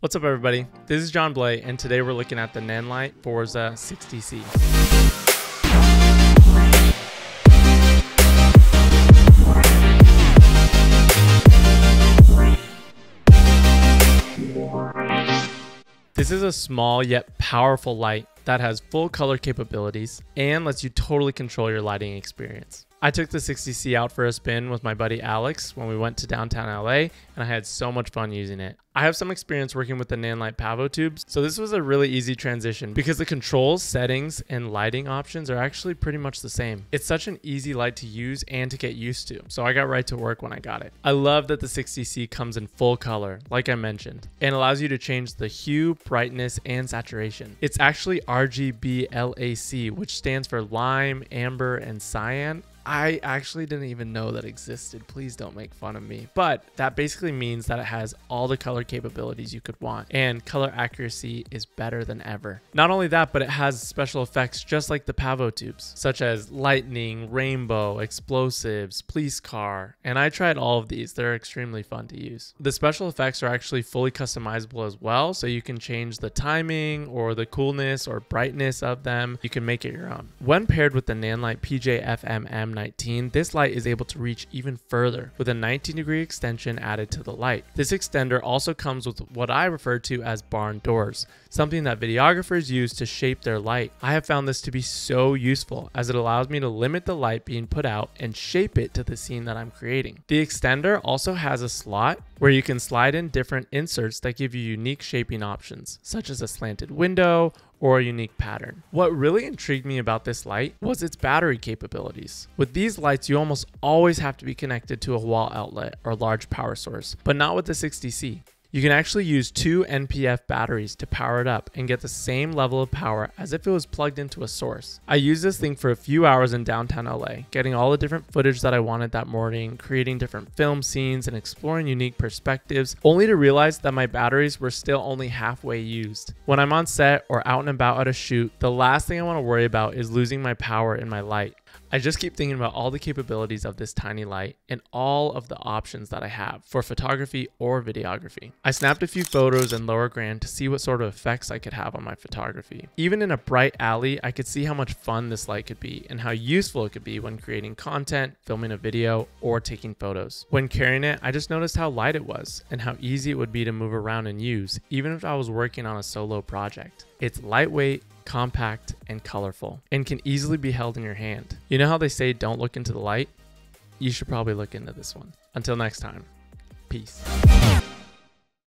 What's up everybody? This is Jon Blea and today we're looking at the Nanlite Forza 60C. This is a small yet powerful light that has full color capabilities and lets you totally control your lighting experience. I took the 60C out for a spin with my buddy Alex when we went to downtown LA, and I had so much fun using it. I have some experience working with the Nanlite PavoTubes, so this was a really easy transition because the controls, settings, and lighting options are actually pretty much the same. It's such an easy light to use and to get used to, so I got right to work when I got it. I love that the 60C comes in full color, like I mentioned, and allows you to change the hue, brightness, and saturation. It's actually RGB LAC, which stands for lime, amber, and cyan, I actually didn't even know that existed. Please don't make fun of me. But that basically means that it has all the color capabilities you could want, and color accuracy is better than ever. Not only that, but it has special effects just like the PavoTubes, such as lightning, rainbow, explosives, police car, and I tried all of these. They're extremely fun to use. The special effects are actually fully customizable as well, so you can change the timing or the coolness or brightness of them. You can make it your own. When paired with the Nanlite PJ-FMM 19, this light is able to reach even further with a 19 degree extension added to the light. This extender also comes with what I refer to as barn doors, something that videographers use to shape their light. I have found this to be so useful as it allows me to limit the light being put out and shape it to the scene that I'm creating. The extender also has a slot where you can slide in different inserts that give you unique shaping options, such as a slanted window or a unique pattern. What really intrigued me about this light was its battery capabilities. With these lights, you almost always have to be connected to a wall outlet or large power source, but not with the 60C. You can actually use two NPF batteries to power it up and get the same level of power as if it was plugged into a source. I used this thing for a few hours in downtown LA, getting all the different footage that I wanted that morning, creating different film scenes and exploring unique perspectives, only to realize that my batteries were still only halfway used. When I'm on set or out and about at a shoot, the last thing I want to worry about is losing my power in my light. I just keep thinking about all the capabilities of this tiny light and all of the options that I have for photography or videography. I snapped a few photos in Lower Grand to see what sort of effects I could have on my photography. Even in a bright alley, I could see how much fun this light could be and how useful it could be when creating content, filming a video, or taking photos. When carrying it, I just noticed how light it was and how easy it would be to move around and use, even if I was working on a solo project. It's lightweight, compact, and colorful, and can easily be held in your hand. You know how they say don't look into the light? You should probably look into this one. Until next time, peace.